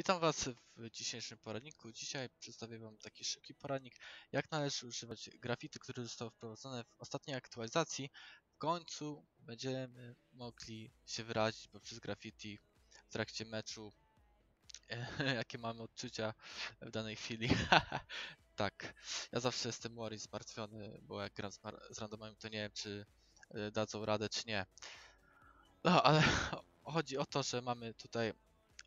Witam Was w dzisiejszym poradniku. Dzisiaj przedstawię Wam taki szybki poradnik, jak należy używać grafity, które zostały wprowadzone w ostatniej aktualizacji. W końcu będziemy mogli się wyrazić poprzez graffiti w trakcie meczu, jakie mamy odczucia w danej chwili. tak, ja zawsze jestem worry, zmartwiony, bo jak gram z, z randomami, to nie wiem, czy y, dadzą radę, czy nie. No, ale chodzi o to, że mamy tutaj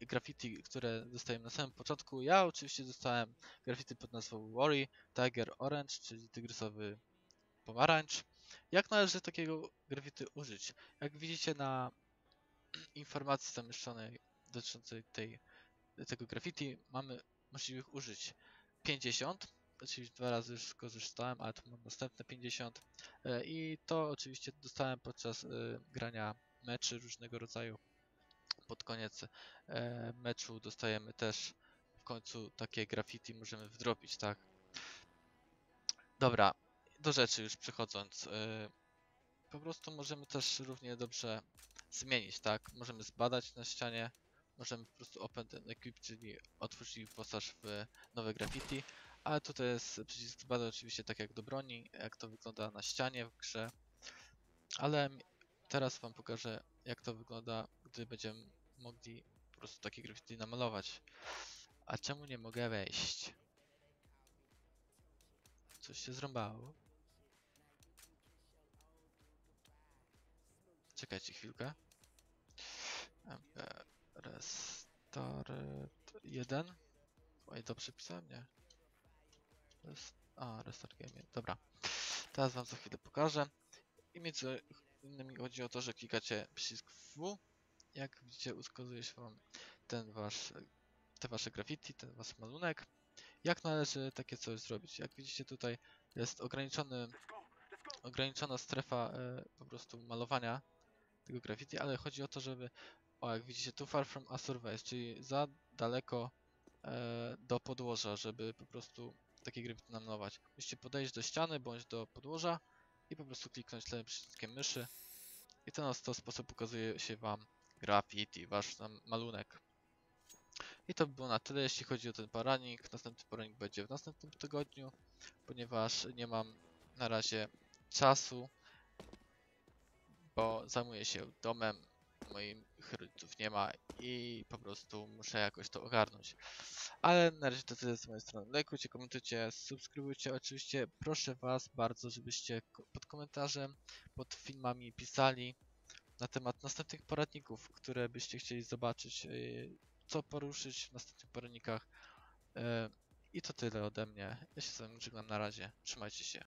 graffiti, które dostajemy na samym początku. Ja oczywiście dostałem graffiti pod nazwą Worry Tiger Orange, czyli tygrysowy pomarańcz. Jak należy takiego graffiti użyć? Jak widzicie na informacji zamieszczonej dotyczącej tej, tego graffiti, mamy możliwych użyć 50, czyli dwa razy już skorzystałem, ale tu mam następne 50 E, i to oczywiście dostałem podczas e, grania meczy różnego rodzaju pod koniec e, meczu dostajemy też w końcu takie graffiti możemy wdropić, tak? Dobra, do rzeczy już przechodząc. e, Po prostu możemy też równie dobrze zmienić, tak? Możemy zbadać na ścianie, możemy po prostu open ten equip, czyli otwórz i wyposaż w nowe graffiti, ale tutaj jest przycisk zbadać oczywiście tak jak do broni, jak to wygląda na ścianie w grze, ale teraz wam pokażę jak to wygląda, gdy będziemy mogli po prostu takie graffiti namalować. A czemu nie mogę wejść? Coś się zrąbało. Czekajcie chwilkę. MP Restart 1. Oj, dobrze pisałem, nie? Rest... A, Restart Game. Dobra. Teraz wam za chwilę pokażę. I między innymi chodzi o to, że klikacie przycisk W. Jak widzicie, ukazuje się wam ten wasz, te wasze graffiti, ten wasz malunek. Jak należy takie coś zrobić? Jak widzicie tutaj jest ograniczony, ograniczona strefa e, po prostu malowania tego graffiti, ale chodzi o to, żeby, o jak widzicie, too far from a surface, czyli za daleko e, do podłoża, żeby po prostu takie graffiti namalować. Musicie podejść do ściany bądź do podłoża i po prostu kliknąć lewym przyciskiem myszy i ten oto sposób ukazuje się wam graffiti, wasz malunek. I to by było na tyle, jeśli chodzi o ten poranik. Następny poranik będzie w następnym tygodniu, ponieważ nie mam na razie czasu, bo zajmuję się domem, moich rodziców nie ma i po prostu muszę jakoś to ogarnąć. Ale na razie to tyle z mojej strony. Lajkujcie, komentujcie, subskrybujcie. Oczywiście proszę Was bardzo, żebyście pod komentarzem, pod filmami pisali na temat następnych poradników, które byście chcieli zobaczyć, yy, co poruszyć w następnych poradnikach. Yy, I to tyle ode mnie. Ja się z wami żegnam na razie. Trzymajcie się.